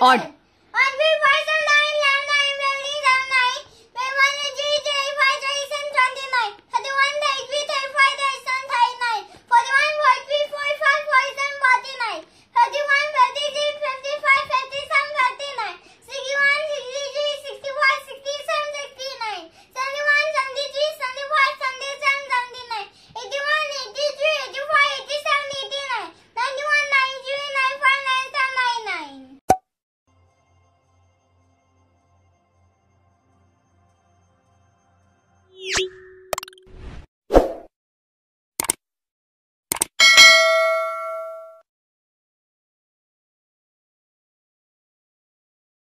odd.